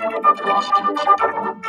lost in trouble.